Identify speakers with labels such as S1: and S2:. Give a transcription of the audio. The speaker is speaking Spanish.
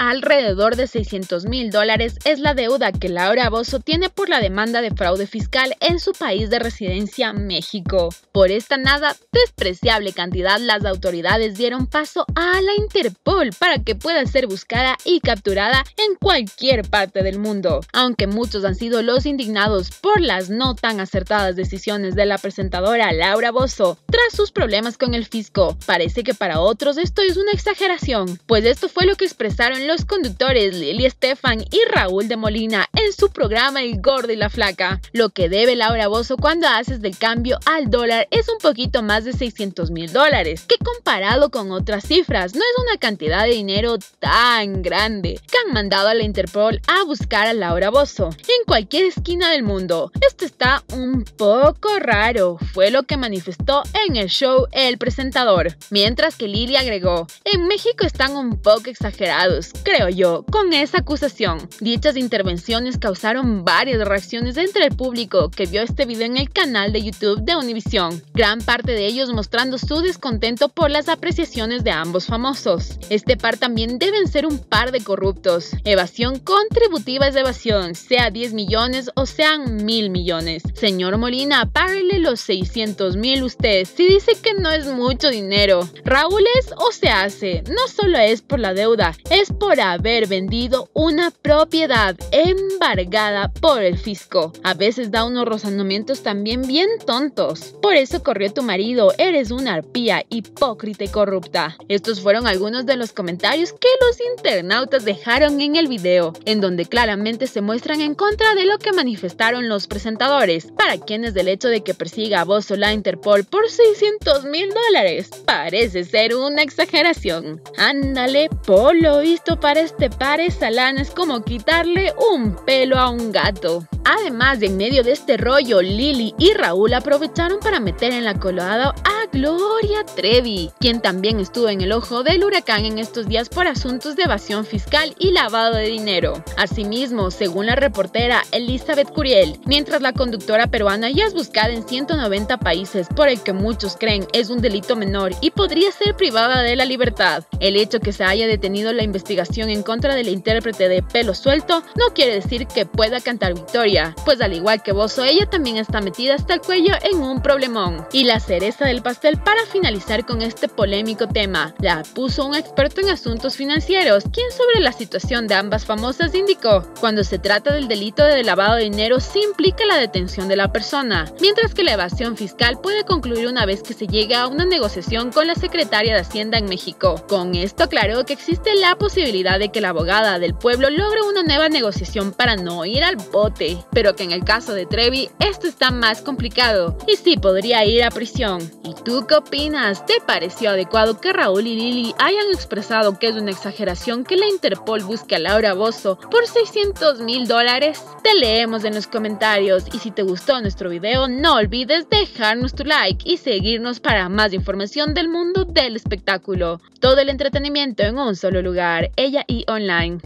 S1: Alrededor de 600 mil dólares es la deuda que Laura Bozo tiene por la demanda de fraude fiscal en su país de residencia, México. Por esta nada despreciable cantidad, las autoridades dieron paso a la Interpol para que pueda ser buscada y capturada en cualquier parte del mundo. Aunque muchos han sido los indignados por las no tan acertadas decisiones de la presentadora Laura Bozo tras sus problemas con el fisco, parece que para otros esto es una exageración, pues esto fue lo que expresaron los conductores Lili Estefan y Raúl de Molina en su programa El Gordo y la Flaca. Lo que debe Laura Bozo cuando haces del cambio al dólar es un poquito más de 600 mil dólares, que comparado con otras cifras no es una cantidad de dinero tan grande que han mandado a la Interpol a buscar a Laura Bozo en cualquier esquina del mundo. Esto está un poco raro, fue lo que manifestó en el show el presentador, mientras que Lili agregó, en México están un poco exagerados, creo yo, con esa acusación. Dichas intervenciones causaron varias reacciones entre el público que vio este video en el canal de YouTube de Univision, gran parte de ellos mostrando su descontento por las apreciaciones de ambos famosos. Este par también deben ser un par de corruptos. Evasión contributiva es evasión, sea 10 millones o sean mil millones. Señor Molina, páguele los 600 mil usted si dice que no es mucho dinero. Raúl es o se hace, no solo es por la deuda, es por por haber vendido una propiedad embargada por el fisco. A veces da unos rozamientos también bien tontos. Por eso corrió tu marido, eres una arpía, hipócrita y corrupta. Estos fueron algunos de los comentarios que los internautas dejaron en el video, en donde claramente se muestran en contra de lo que manifestaron los presentadores, para quienes del hecho de que persiga a Bozo la Interpol por 600 mil dólares parece ser una exageración. Ándale, Polo, visto para este par salán es como quitarle un pelo a un gato. Además, en medio de este rollo, Lily y Raúl aprovecharon para meter en la colada a Gloria Trevi, quien también estuvo en el ojo del huracán en estos días por asuntos de evasión fiscal y lavado de dinero. Asimismo, según la reportera Elizabeth Curiel, mientras la conductora peruana ya es buscada en 190 países por el que muchos creen es un delito menor y podría ser privada de la libertad, el hecho que se haya detenido la investigación en contra del intérprete de pelo suelto no quiere decir que pueda cantar victoria pues al igual que Bozo, ella también está metida hasta el cuello en un problemón. Y la cereza del pastel para finalizar con este polémico tema, la puso un experto en asuntos financieros, quien sobre la situación de ambas famosas indicó, cuando se trata del delito de lavado de dinero sí implica la detención de la persona, mientras que la evasión fiscal puede concluir una vez que se llegue a una negociación con la secretaria de Hacienda en México. Con esto aclaró que existe la posibilidad de que la abogada del pueblo logre una nueva negociación para no ir al bote pero que en el caso de Trevi esto está más complicado y sí podría ir a prisión. ¿Y tú qué opinas? ¿Te pareció adecuado que Raúl y Lili hayan expresado que es una exageración que la Interpol busque a Laura Bozo por 600 mil dólares? Te leemos en los comentarios y si te gustó nuestro video no olvides dejarnos tu like y seguirnos para más información del mundo del espectáculo. Todo el entretenimiento en un solo lugar, ella y online.